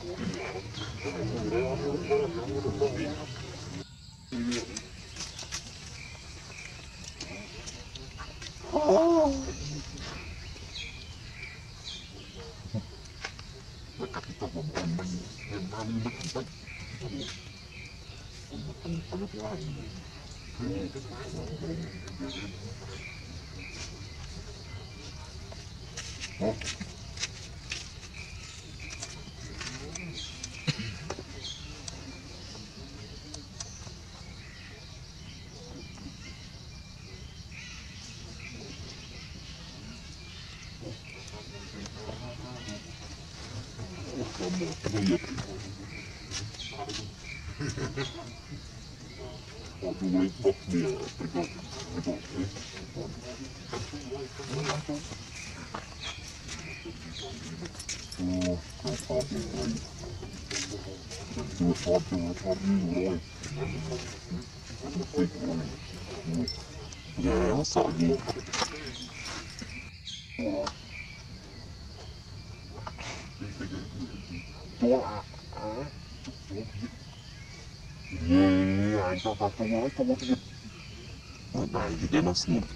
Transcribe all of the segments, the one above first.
그래요. 한번 전화 드리고 싶다. Or the way up fazer I Yeah, 大事だと思うと思って、大事出ますので。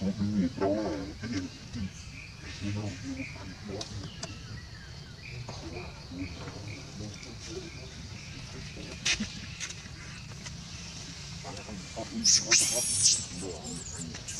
Thank you.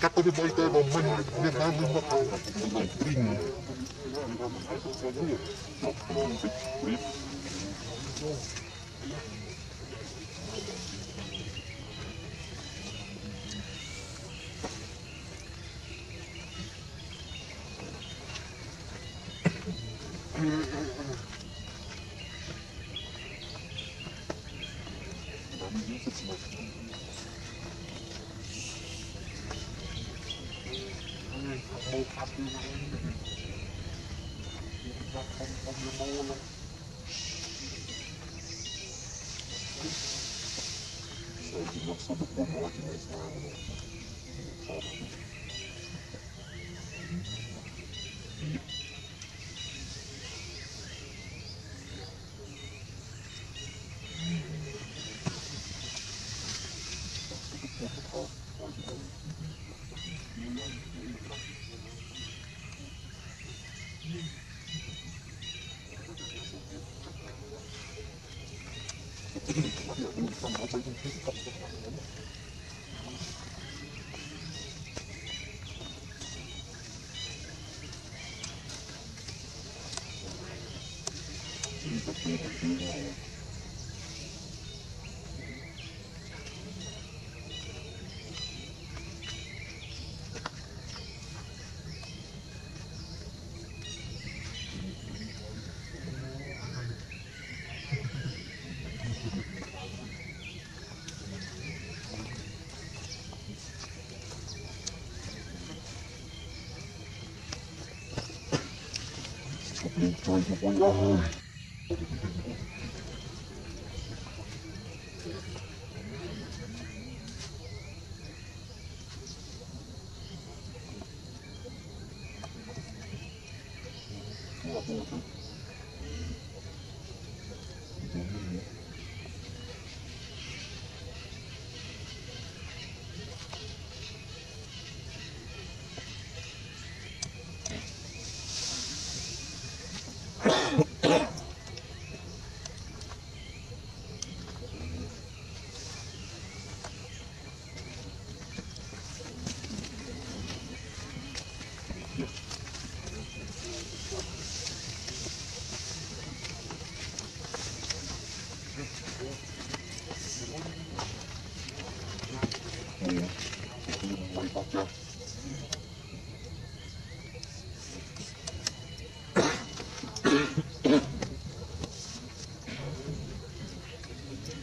cái bơi tê mà mình Việt Nam mình mà không Trời ơi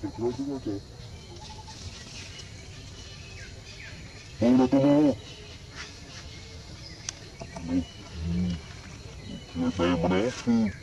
てくれてるわけ。俺だとも。うん。冷たいもね。うん。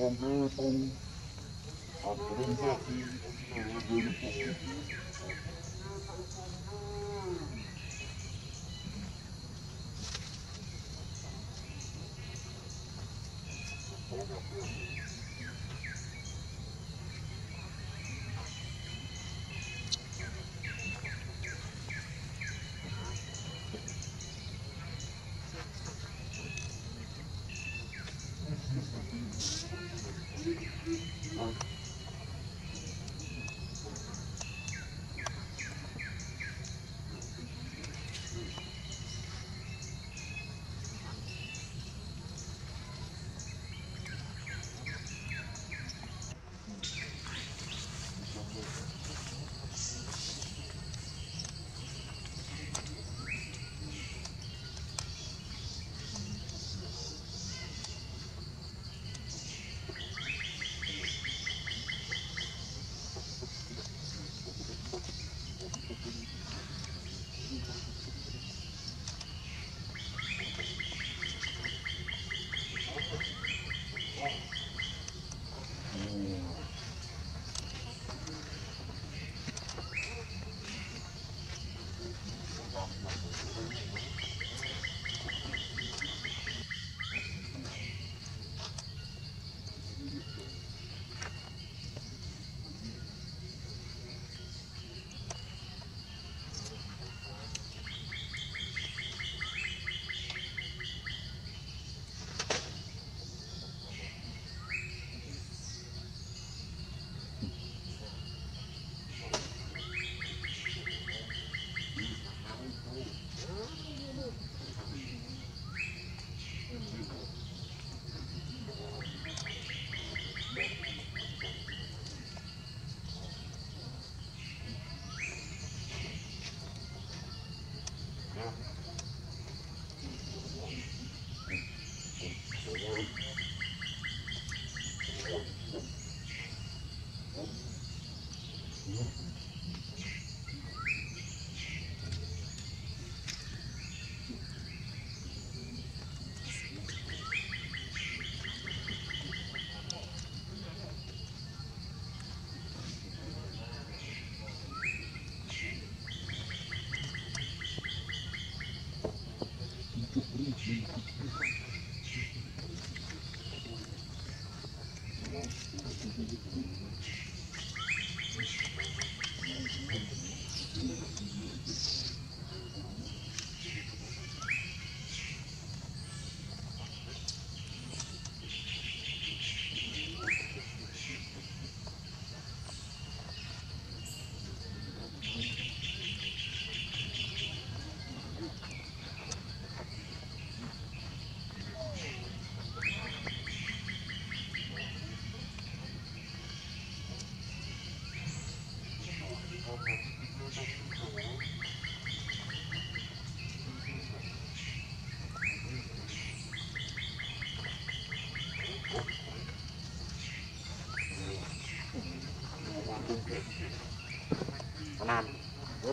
con ha con còn con ra khi vườn phụ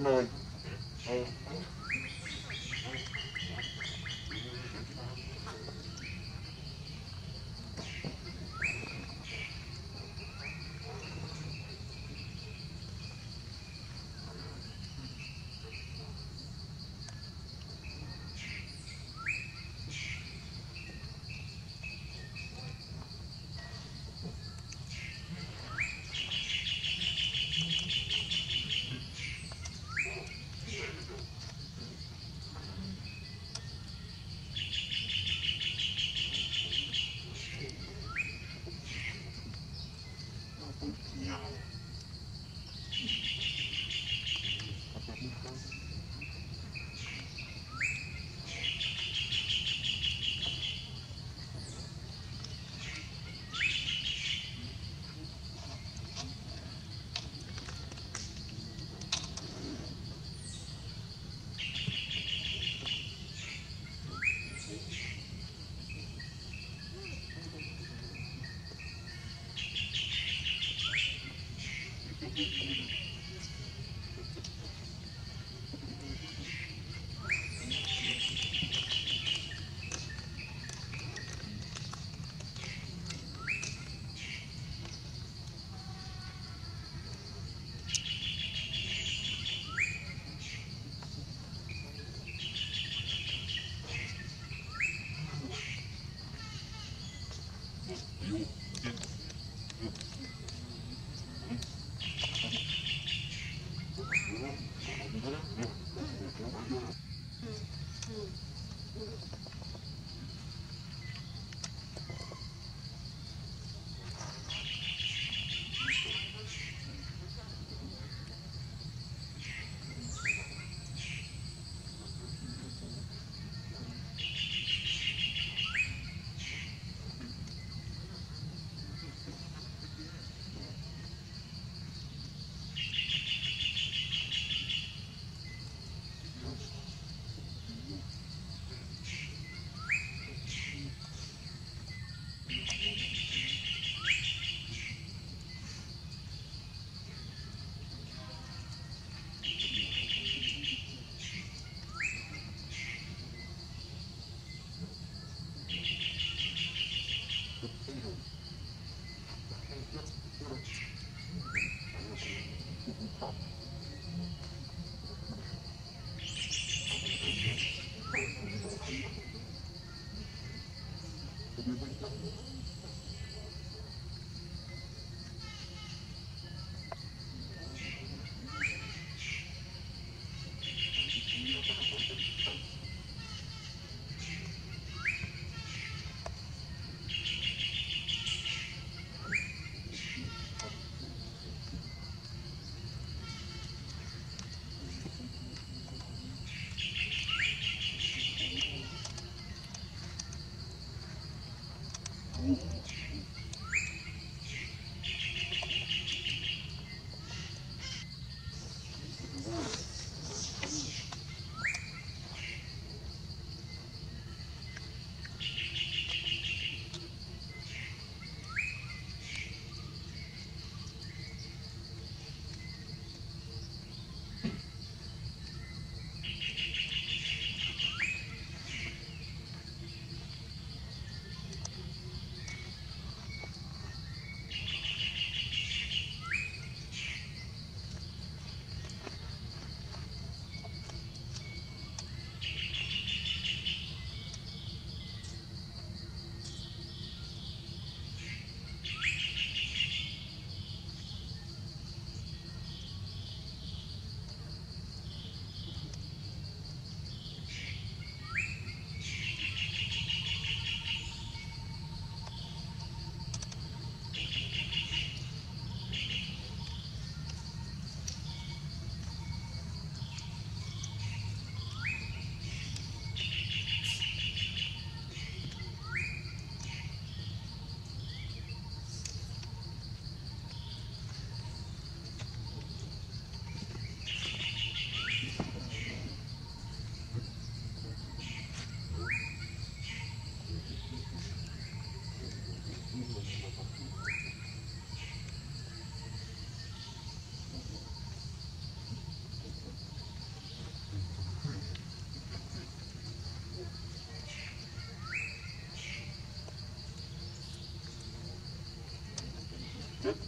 Good night.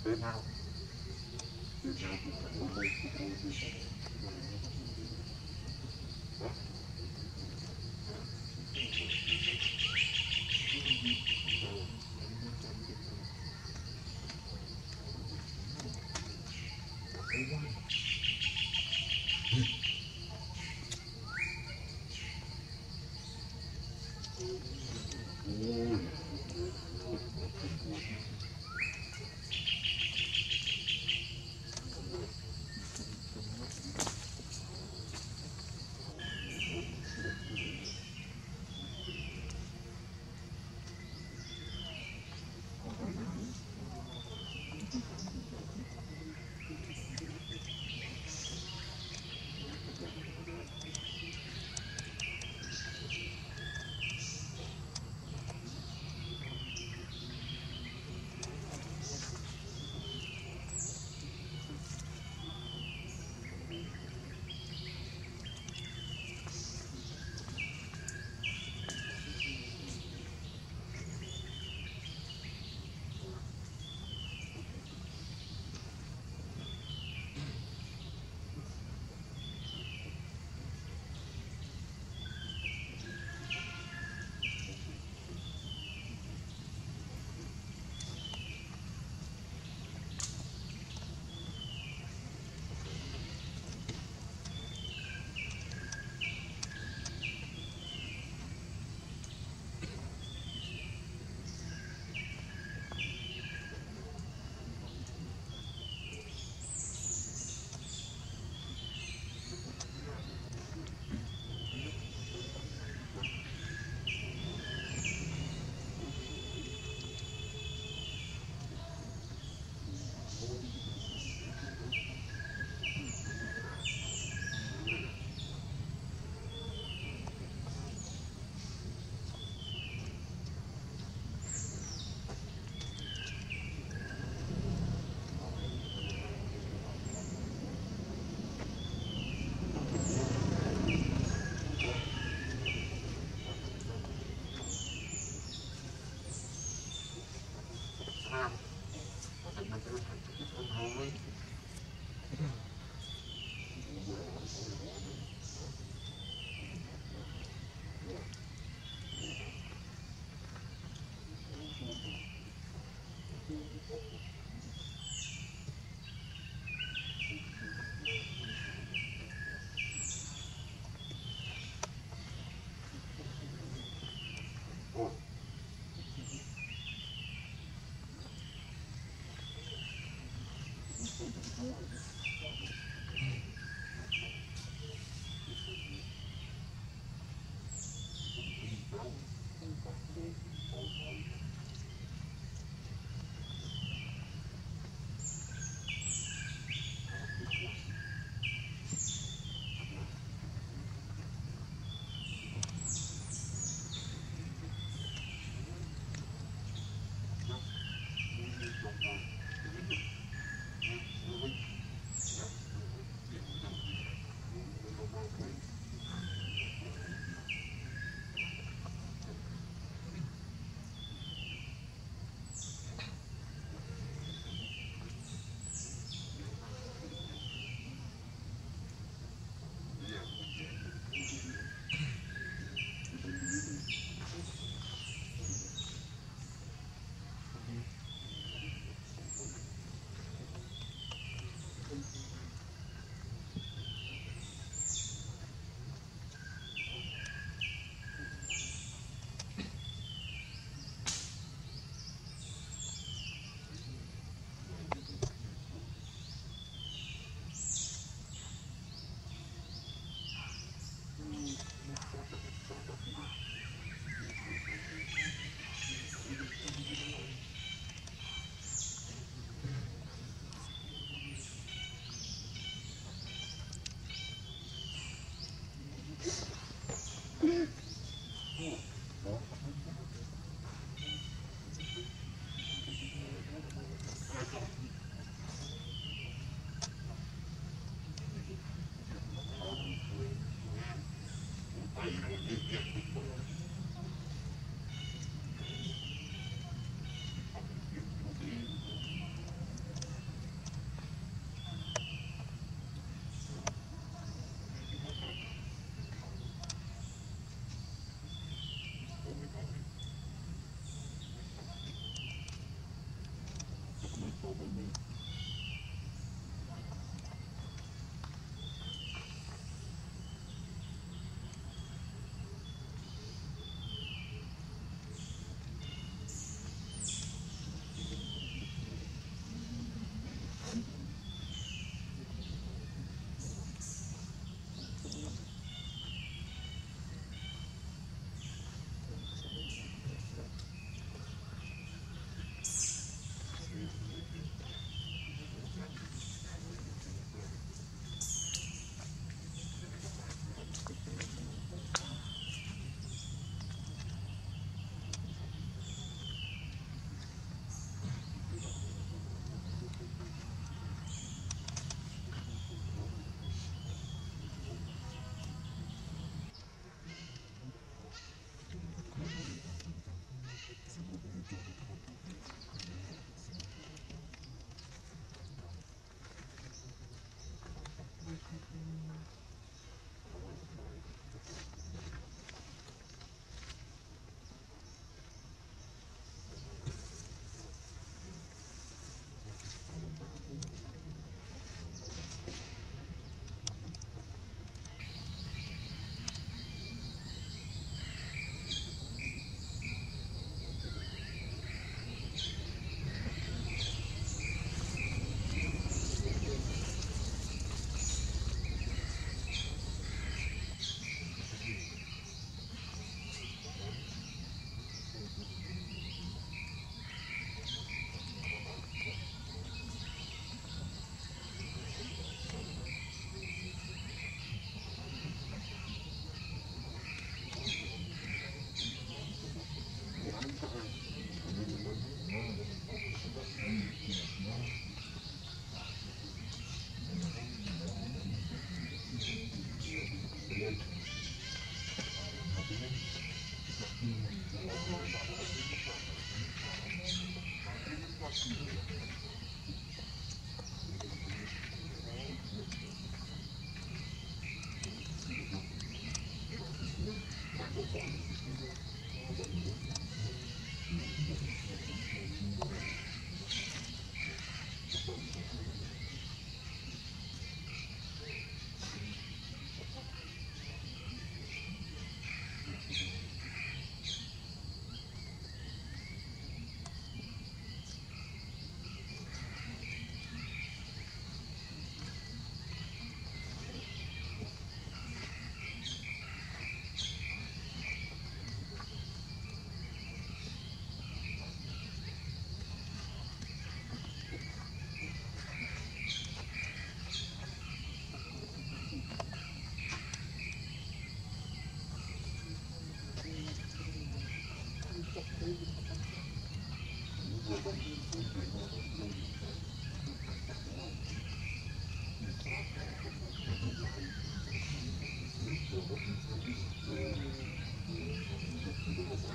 Schönheit.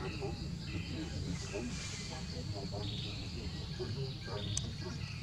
Thank you.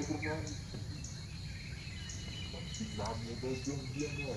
Tôi cũng nói làm một đôi chân viên rồi